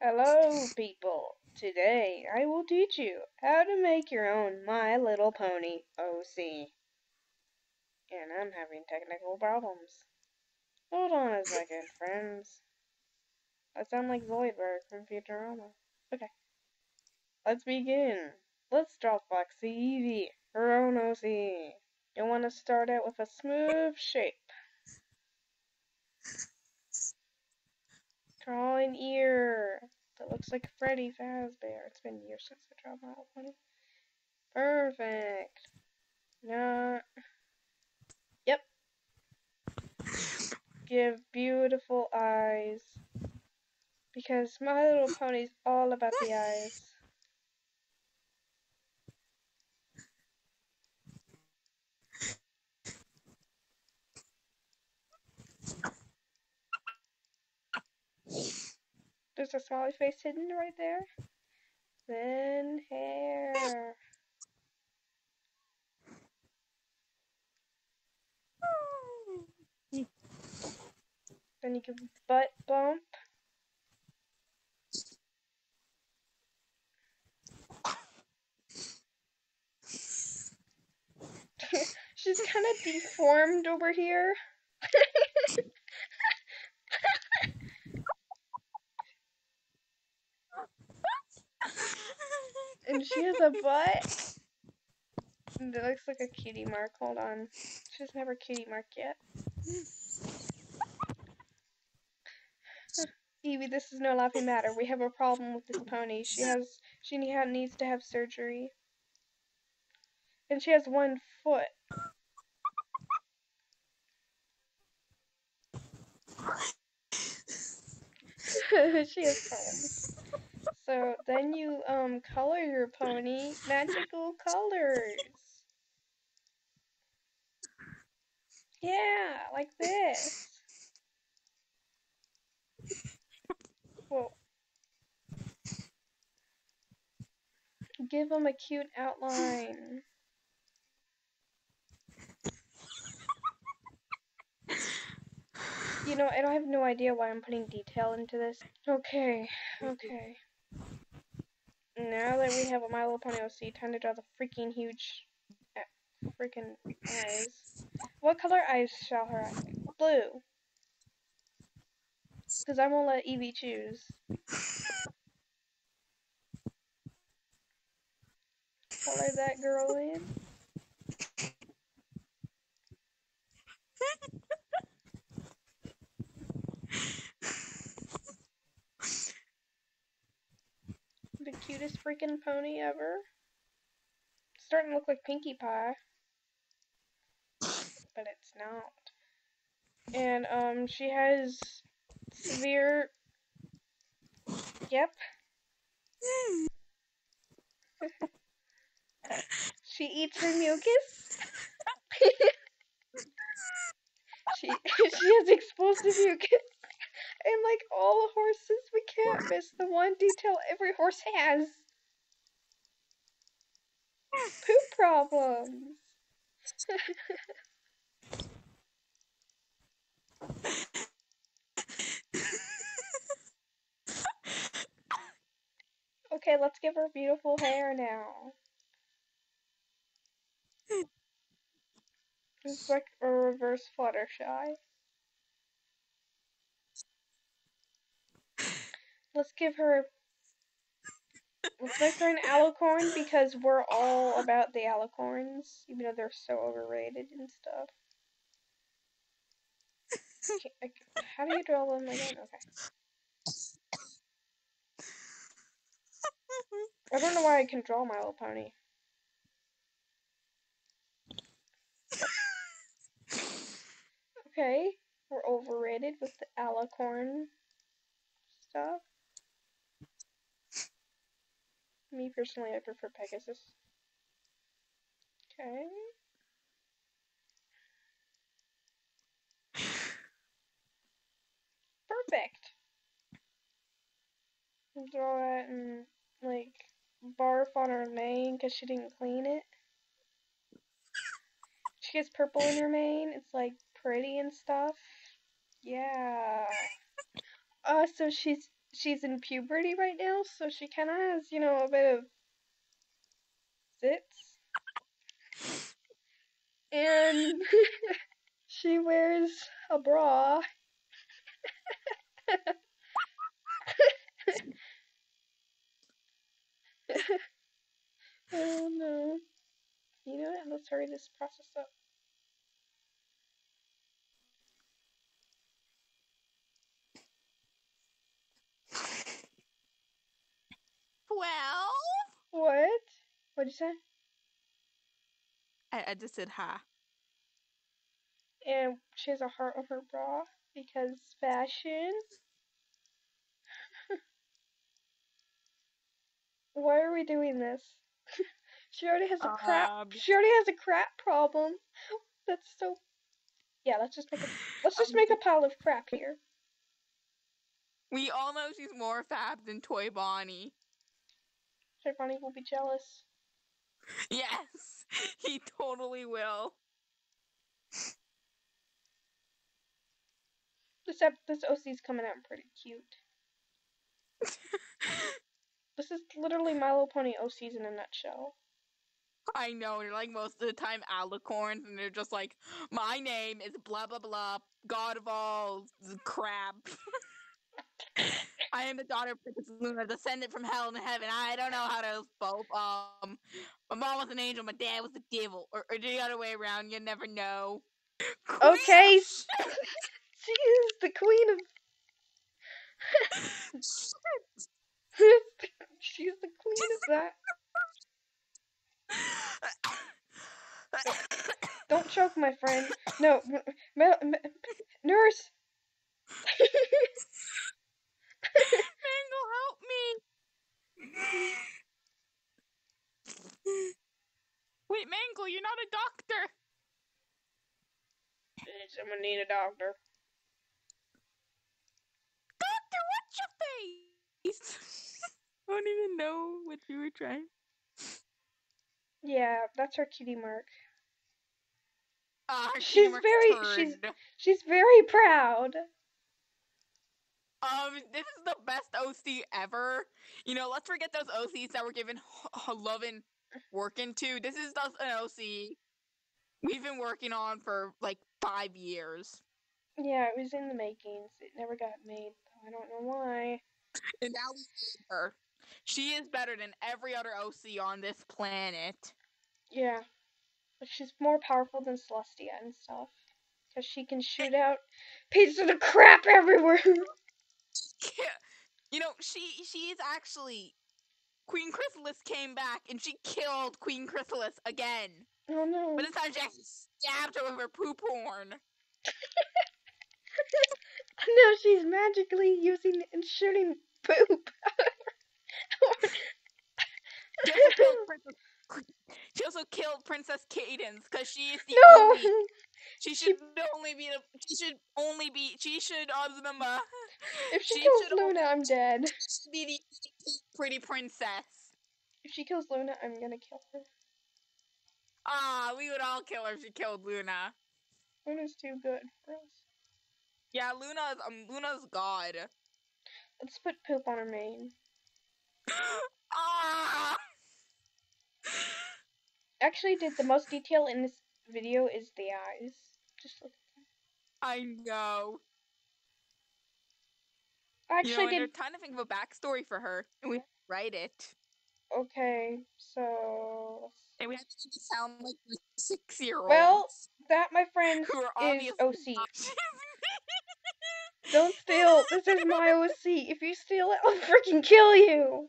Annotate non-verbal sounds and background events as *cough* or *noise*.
Hello, people. Today I will teach you how to make your own My Little Pony OC. And I'm having technical problems. Hold on a second, *laughs* friends. I sound like Zoidberg from Futurama. Okay. Let's begin. Let's draw Foxy Evie, her own OC. You'll want to start out with a smooth shape. Draw an ear that looks like Freddy Fazbear. It's been years since I draw my Pony. Perfect. Now, yep. Give beautiful eyes. Because My Little Pony's all about the eyes. There's a smiley face hidden right there. Then hair. Then you give butt bump. *laughs* She's kind of deformed over here. *laughs* and she has a butt. And it looks like a cutie mark. Hold on. She's never cutie mark yet. Evie, this is no laughing matter. We have a problem with this pony. She has she needs to have surgery. And she has one foot. *laughs* she has problems. So then you um color your pony magical colors. Yeah, like this. Whoa. Give them a cute outline. You know, I don't have no idea why I'm putting detail into this. Okay, okay. Now that we have a My Little Pony OC, time to draw the freaking huge, uh, freaking eyes. What color eyes shall her have? Blue. Because I'm gonna let Evie choose. Color that girl in. the cutest freaking pony ever. It's starting to look like Pinkie Pie. But it's not. And, um, she has severe... Yep. *laughs* she eats her mucus. *laughs* she, *laughs* she has explosive mucus. And like all the horses, we can't miss the one detail every horse has. Poop problems. *laughs* okay, let's give her beautiful hair now. It's like a reverse Fluttershy. Let's give her. Let's make her an alicorn because we're all about the alicorns, even though they're so overrated and stuff. Okay, how do you draw them again? Okay. I don't know why I can draw My Little Pony. Okay, we're overrated with the alicorn stuff. Me personally, I prefer Pegasus. Okay. Perfect. Draw it and like barf on her mane because she didn't clean it. She gets purple in her mane. It's like pretty and stuff. Yeah. Uh, so she's she's in puberty right now, so she kind of has, you know, a bit of zits. And *laughs* she wears a bra. *laughs* oh no. You know what? Let's hurry this process up. Well, What? What'd you say? I, I just said ha. And she has a heart on her bra because fashion. *laughs* Why are we doing this? *laughs* she already has a crap. Um, She already has a crap problem. *gasps* That's so. Yeah, let's just make a *sighs* let's just Um, make a pile of crap here. We all know she's more fab than Toy Bonnie. Toy Bonnie will be jealous. *laughs* Yes, he totally will. This this OC's coming out pretty cute. *laughs* This is literally My Little Pony OCs in a nutshell. I know, they're like most of the time alicorns, and they're just like, my name is blah blah blah, god of all crap. *laughs* I am the daughter of Princess Luna, descended from hell and heaven. I don't know how to spell. Um, my mom was an angel, my dad was the devil, or, or the other way around. You never know. Okay. She is the queen of. *laughs* Shit. She's the queen of that. *laughs* Don't choke, my friend. No, m- m- m- nurse. Not a doctor. Someone need a doctor. Doctor, what's your face? *laughs* I don't even know what you were trying. Yeah, that's her cutie mark. Ah, She's very- she's- turned. She's very proud. Um, this is the best OC ever. You know, let's forget those OCs that were given h- h- love and work into. This is just an OC we've been working on for like five years. Yeah, it was in the makings. It never got made. I don't know why. And now we need her. She is better than every other OC on this planet. Yeah. But she's more powerful than Celestia and stuff. Because she can shoot out pieces of crap everywhere. *laughs* you know, she she is actually Queen Chrysalis came back and she killed Queen Chrysalis again. oh no. But this time she actually stabbed her with her poop horn. *laughs* No, she's magically using and shooting poop. *laughs* She also killed *laughs* Princess. She also killed Princess Cadance because she is the no! only. She should only be. The, she should only be. She should. Uh, remember. *laughs* If she, she kills Luna, I'm dead. *laughs* Be the pretty princess. If she kills Luna, I'm gonna kill her. Ah, we would all kill her if she killed Luna. Luna's too good for us. Yeah, Luna's um Luna's god. Let's put poop on her mane. *gasps* ah. *laughs* Actually, did the most detail in this video is the eyes. Just look. At them. I know. I You know, actually did. trying to think of a backstory for her, and we write it, Okay, so and we have to sound like six year olds. Well, that, my friend, is OC. Don't *laughs* steal. This is my OC. If you steal it, I'll freaking kill you.